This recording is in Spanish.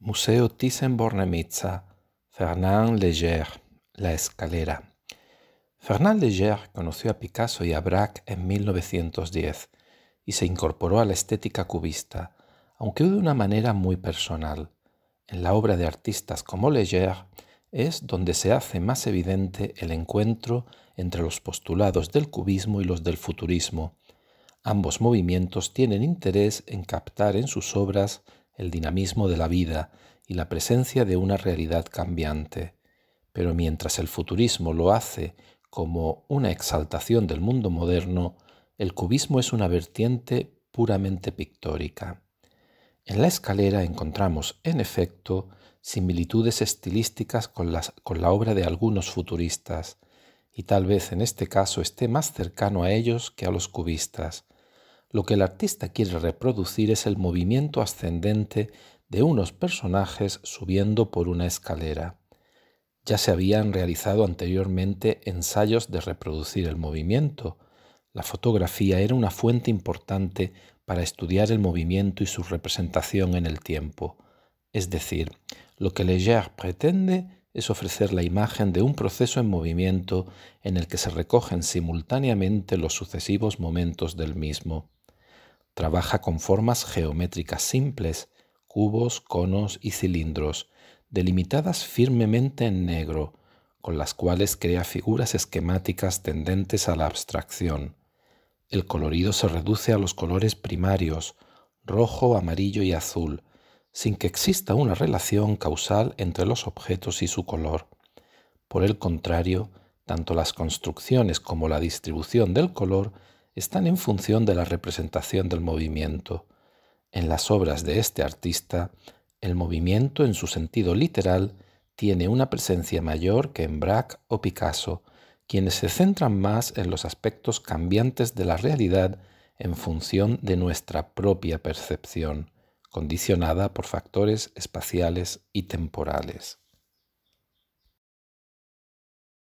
Museo Thyssen-Bornemisza, Fernand Léger, La Escalera. Fernand Léger conoció a Picasso y a Braque en 1910 y se incorporó a la estética cubista, aunque de una manera muy personal. En la obra de artistas como Léger es donde se hace más evidente el encuentro entre los postulados del cubismo y los del futurismo. Ambos movimientos tienen interés en captar en sus obras el dinamismo de la vida y la presencia de una realidad cambiante. Pero mientras el futurismo lo hace como una exaltación del mundo moderno, el cubismo es una vertiente puramente pictórica. En la escalera encontramos, en efecto, similitudes estilísticas con, la obra de algunos futuristas, y tal vez en este caso esté más cercano a ellos que a los cubistas, lo que el artista quiere reproducir es el movimiento ascendente de unos personajes subiendo por una escalera. Ya se habían realizado anteriormente ensayos de reproducir el movimiento. La fotografía era una fuente importante para estudiar el movimiento y su representación en el tiempo. Es decir, lo que Leger pretende es ofrecer la imagen de un proceso en movimiento en el que se recogen simultáneamente los sucesivos momentos del mismo. Trabaja con formas geométricas simples, cubos, conos y cilindros, delimitadas firmemente en negro, con las cuales crea figuras esquemáticas tendentes a la abstracción. El colorido se reduce a los colores primarios, rojo, amarillo y azul, sin que exista una relación causal entre los objetos y su color. Por el contrario, tanto las construcciones como la distribución del color están en función de la representación del movimiento. En las obras de este artista, el movimiento en su sentido literal tiene una presencia mayor que en Braque o Picasso, quienes se centran más en los aspectos cambiantes de la realidad en función de nuestra propia percepción, condicionada por factores espaciales y temporales.